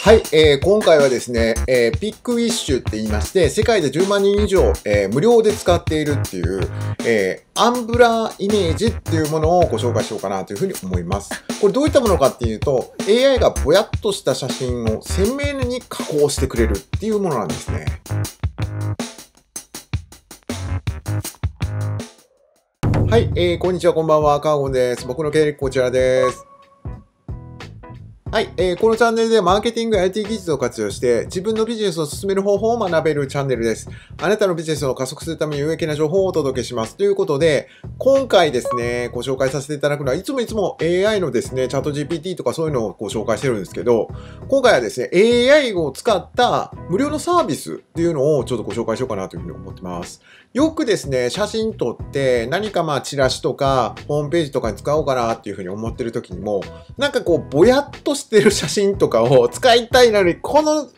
はい、えー、今回はですね、えー、 PicWish って言いまして、世界で10万人以上、えー、無料で使っているっていう、えー、 Unblur Image っていうものをご紹介しようかなというふうに思います。これどういったものかっていうと、AI がぼやっとした写真を鮮明に加工してくれるっていうものなんですね。はい、えー、こんにちは、こんばんは、カーゴンです。僕の経歴こちらです。はい、えー、このチャンネルでマーケティングや IT 技術を活用して自分のビジネスを進める方法を学べるチャンネルです。あなたのビジネスを加速するために有益な情報をお届けします。ということで、今回ですね、ご紹介させていただくのは、いつもいつも AI のですね、チャット GPT とかそういうのをご紹介してるんですけど、今回はですね、AI を使った無料のサービスっていうのをちょっとご紹介しようかなというふうに思ってます。よくですね、写真撮って何かまあチラシとかホームページとかに使おうかなっていうふうに思ってる時にも、なんかこうぼやっとしてる写真とかを使いたいのに、この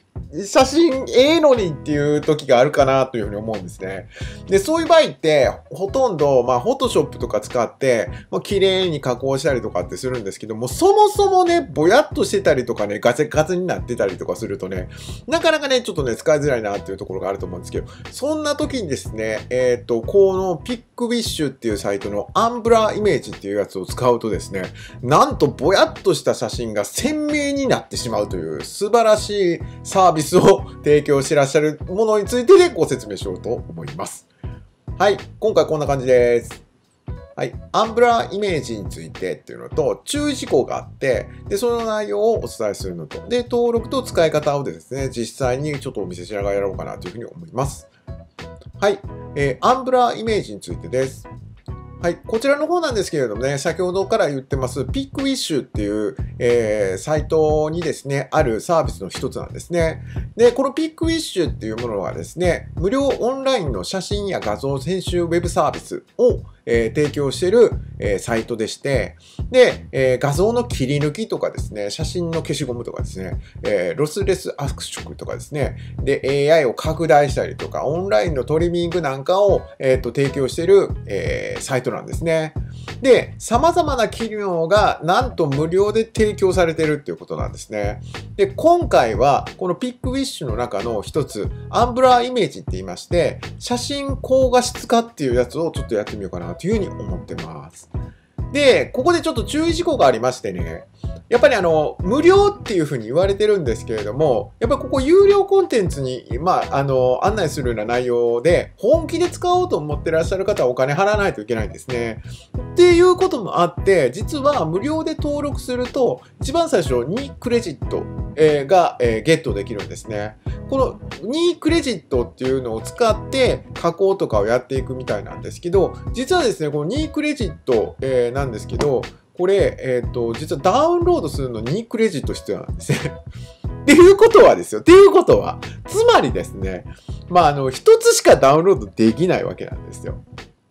写真ええのにっていう時があるかなというふうに思うんですね。で、そういう場合って、ほとんど、まあ、フォトショップとか使って、まあ、綺麗に加工したりとかってするんですけども、そもそもね、ぼやっとしてたりとかね、ガチガチになってたりとかするとね、なかなかね、ちょっとね、使いづらいなっていうところがあると思うんですけど、そんな時にですね、えっ、ー、と、このピックウィッシュっていうサイトのアンブラーイメージっていうやつを使うとですね、なんとぼやっとした写真が鮮明になってしまうという素晴らしいサービスを提供してらっしゃるものについてでご説明しようと思います。はい、今回こんな感じです。はい、アンブラーイメージについてっていうのと注意事項があって、で、その内容をお伝えするのと、で、登録と使い方をですね、実際にちょっとお見せしながらやろうかなというふうに思います。はい、えー、アンブラーイメージについてです。はい。こちらの方なんですけれどもね、先ほどから言ってます、 PicWish っていう、えー、サイトにですね、あるサービスの一つなんですね。で、この PicWish っていうものはですね、無料オンラインの写真や画像編集ウェブサービスを、えー、提供してる、えー、サイトでして、で、えー、画像の切り抜きとかですね、写真の消しゴムとかですね、えロスレス圧縮とかですね、で、AI を拡大したりとか、オンラインのトリミングなんかを、えーと、提供してる、えサイトなんですね。で、様々な企業がなんと無料で提供されてるっていうことなんですね。で、今回はこのピックウィッシュの中の一つ、アンブラーイメージって言いまして、写真高画質化っていうやつをちょっとやってみようかなというふうに思ってます。で、ここでちょっと注意事項がありましてね、やっぱりあの、無料っていうふうに言われてるんですけれども、やっぱりここ有料コンテンツに、まあ、あの、案内するような内容で、本気で使おうと思ってらっしゃる方はお金払わないといけないんですね。っていうこともあって、実は無料で登録すると、一番最初にクレジットがゲットできるんですね。この2クレジットっていうのを使って加工とかをやっていくみたいなんですけど、実はですね、この2クレジットなんですけど、これ、えっ、ー、と、実はダウンロードするのにクレジット必要なんですね。っていうことはですよ。っていうことは、つまりですね、まあ、あの、一つしかダウンロードできないわけなんですよ。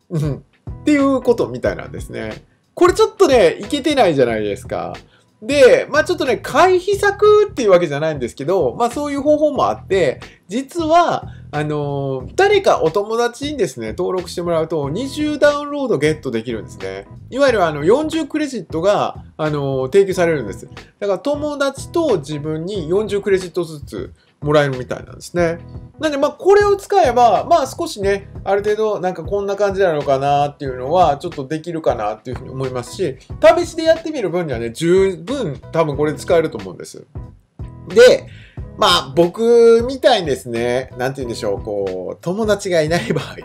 うん。っていうことみたいなんですね。これちょっとね、いけてないじゃないですか。で、まあちょっとね、回避策っていうわけじゃないんですけど、まあそういう方法もあって、実は、あのー、誰かお友達にですね、登録してもらうと20ダウンロードゲットできるんですね。いわゆるあの40クレジットが、あのー、提供されるんです。だから友達と自分に40クレジットずつもらえるみたいなんですね。なんで、まあ、これを使えば、まあ、少しね、ある程度、なんかこんな感じなのかなっていうのは、ちょっとできるかなっていうふうに思いますし、試しでやってみる分にはね、十分多分これ使えると思うんです。で、まあ、僕みたいにですね、なんて言うんでしょう、こう、友達がいない場合、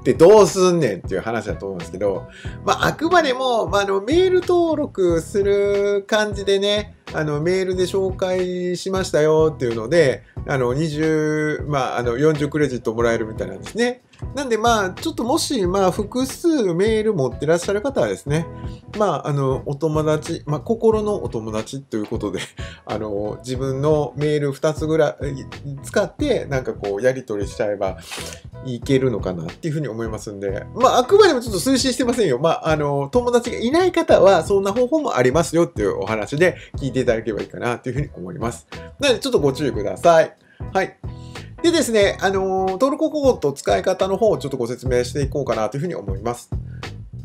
ってどうすんねんっていう話だと思うんですけど、まあ、あくまでも、まあ、あの、メール登録する感じでね、あの、メールで紹介しましたよっていうので、あの、20、まあ、あの、40クレジットもらえるみたいなんですね。なんでまあ、ちょっともし、まあ、複数メール持ってらっしゃる方はですね、まあ、あの、お友達、まあ、心のお友達ということで、あの、自分のメール2つぐらい使って、なんかこう、やり取りしちゃえばいけるのかなっていうふうに思いますんで、まあ、あくまでもちょっと推進してませんよ。まあ、あの、友達がいない方は、そんな方法もありますよっていうお話で聞いていただければいいかなというふうに思います。なので、ちょっとご注意ください。はい。でですね、あのー、登録コードと使い方の方をちょっとご説明していこうかなというふうに思います。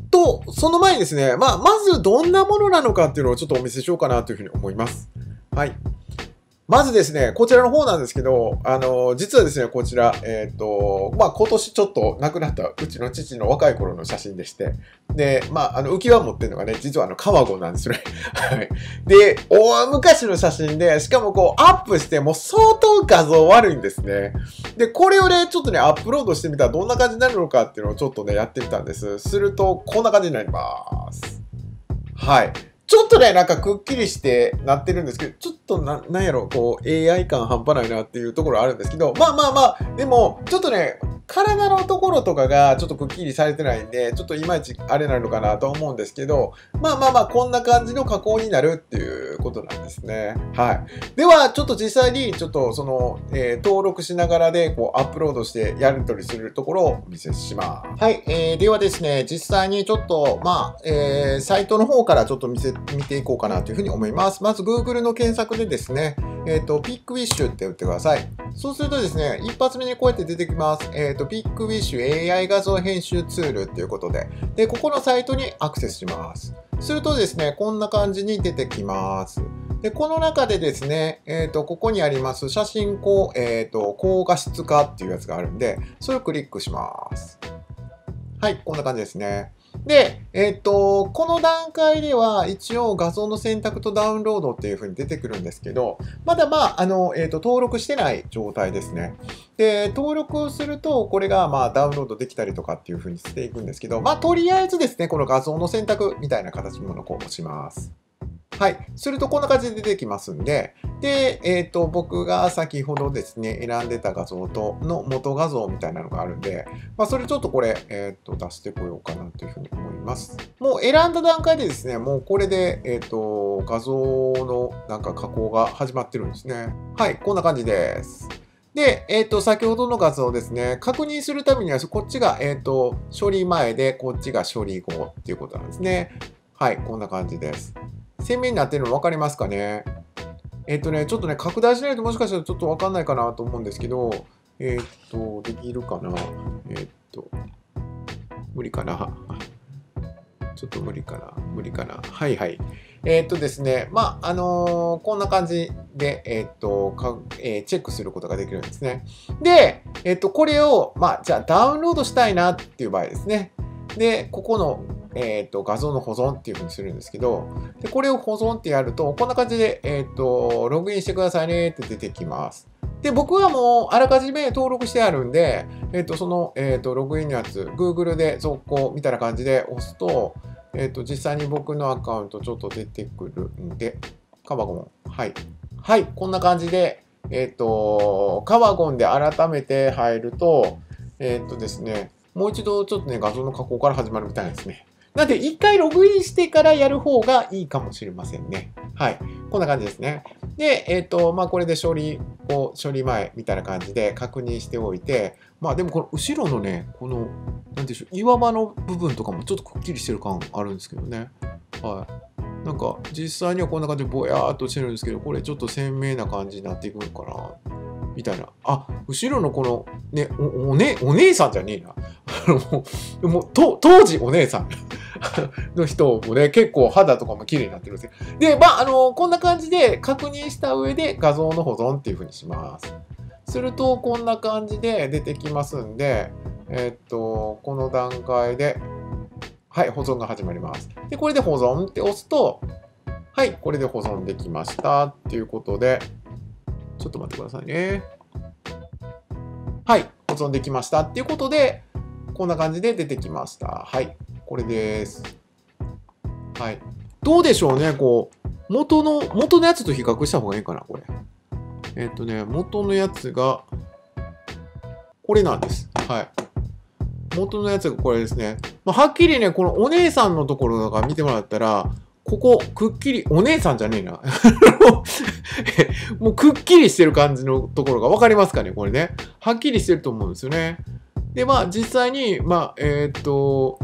と、その前にですね、まあ、まずどんなものなのかっていうのをちょっとお見せしようかなというふうに思います。はい。まずですね、こちらの方なんですけど、あの、実はですね、こちら、えっ、ー、と、まあ、今年ちょっと亡くなったうちの父の若い頃の写真でして、で、まあ、あの、浮き輪持ってるのがね、実はあの、川子なんですね。はい。で、大昔の写真で、しかもこう、アップして、もう相当画像悪いんですね。で、これをね、ちょっとね、アップロードしてみたらどんな感じになるのかっていうのをちょっとね、やってみたんです。すると、こんな感じになります。はい。ちょっとね、なんかくっきりしてなってるんですけど、ちょっとな、なんやろ、こう、AI 感半端ないなっていうところあるんですけど、まあまあまあ、でも、ちょっとね、体のところとかがちょっとくっきりされてないんで、ちょっといまいちあれなのかなと思うんですけど、まあまあまあ、こんな感じの加工になるっていうことなんですね。はい。では、ちょっと実際に、ちょっとその、えー、登録しながらで、こう、アップロードしてやり取りするところをお見せします。はい。えー、ではですね、実際にちょっと、まあ、えー、サイトの方からちょっと見せ、見ていこうかなというふうに思います。まず、Google の検索でですね、えっ、ー、と、 PicWish って打ってください。そうするとですね、一発目にこうやって出てきます。えっ、ー、と、 PicWish AI 画像編集ツールっていうことで、で、ここのサイトにアクセスします。するとですね、こんな感じに出てきます。で、この中でですね、えっ、ー、と、ここにあります写真高、えっ、と、高画質化っていうやつがあるんで、それをクリックします。はい、こんな感じですね。で、えっ、と、この段階では一応画像の選択とダウンロードっていう風に出てくるんですけど、まだまあ、あの、えっ、と、登録してない状態ですね。で、登録をすると、これがまあダウンロードできたりとかっていう風にしていくんですけど、まあ、とりあえずですね、この画像の選択みたいな形のものをこうします。はい。するとこんな感じで出てきますんで、で、えっ、ー、と、僕が先ほどですね、選んでた画像との元画像みたいなのがあるんで、まあ、それちょっとこれ、えっ、ー、と、出してこようかなというふうに思います。もう選んだ段階でですね、もうこれで、えっ、ー、と、画像のなんか加工が始まってるんですね。はい、こんな感じです。で、えっ、ー、と、先ほどの画像ですね、確認するためには、こっちが、えっ、ー、と、処理前で、こっちが処理後っていうことなんですね。はい、こんな感じです。鮮明になってるの分かりますかね？えっとね、ちょっとね、拡大しないともしかしたらちょっと分かんないかなと思うんですけど、えー、っと、できるかな？えー、っと、無理かな？ちょっと無理かな？無理かな？はいはい。えー、っとですね、まあ、あのー、こんな感じで、えー、っとか、えチェックすることができるんですね。で、えっと、これを、まあ、じゃあダウンロードしたいなっていう場合ですね。で、ここのえーと、画像の保存っていうふうにするんですけど、でこれを保存ってやると、こんな感じで、えーと、ログインしてくださいねって出てきます。で、僕はもうあらかじめ登録してあるんで、えっ、ー、と、その、えっ、と、ログインのやつ、Google で続行みたいな感じで押すと、えっ、と、実際に僕のアカウントちょっと出てくるんで、カバゴン。はい。はい、こんな感じで、えっ、と、カバゴンで改めて入ると、えっ、とですね、もう一度ちょっとね、画像の加工から始まるみたいですね。なんで、一回ログインしてからやる方がいいかもしれませんね。はい。こんな感じですね。で、えっ、ー、と、まあ、これで処理を、処理前みたいな感じで確認しておいて、まあ、でもこの後ろのね、この、なんでしょう、岩場の部分とかもちょっとくっきりしてる感あるんですけどね。はい。なんか、実際にはこんな感じでぼやーっとしてるんですけど、これちょっと鮮明な感じになっていくのかな。みたいな。あ、後ろのこの、ね、お、おね、お姉さんじゃねえな。あの、もう、当時お姉さん の人もね、結構肌とかも綺麗になってるんですよ。で、まあ、あの、こんな感じで確認した上で画像の保存っていう風にします。すると、こんな感じで出てきますんで、えっと、この段階で、はい、保存が始まります。で、これで保存って押すと、はい、これで保存できましたっていうことで、ちょっと待ってくださいね。はい、保存できましたっていうことで、こんな感じで出てきました。はい、これです。はい。どうでしょうね、こう、元の、元のやつと比較した方がいいかな、これ。えっ、とね、元のやつが、これなんです。はい。元のやつがこれですね。まあ、はっきりね、このお姉さんのところとか見てもらったら、ここ、くっきり、お姉さんじゃねえな。もうくっきりしてる感じのところが分かりますかねこれね。はっきりしてると思うんですよね。で、まあ実際に、まあ、えー、っと、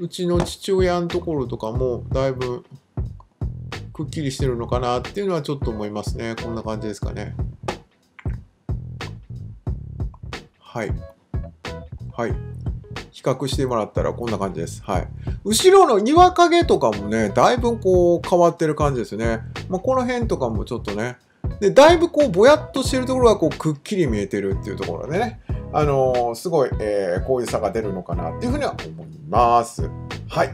うちの父親のところとかもだいぶくっきりしてるのかなっていうのはちょっと思いますね。こんな感じですかね。はい。はい。比較してもらったらこんな感じです。はい。後ろの岩陰とかもね、だいぶこう変わってる感じですね。まあ、この辺とかもちょっとね、で、だいぶこう、ぼやっとしてるところがこう、くっきり見えてるっていうところでね、あのすごい、えーこういう差が出るのかなっていうふうには思います。はい。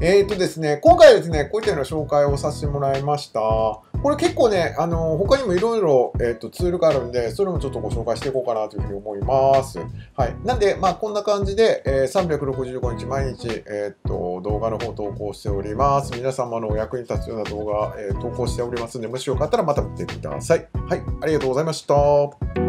えーとですね、今回はですね、こういったような紹介をさせてもらいました。これ結構ね、あの他にもいろいろ、えーとツールがあるんで、それもちょっとご紹介していこうかなというふうに思います。はい。なんで、まあ、こんな感じで、えー365日毎日、えーと動画の方投稿しております。皆様のお役に立つような動画、え投稿しておりますので、もしよかったらまた見てください。はい。ありがとうございました。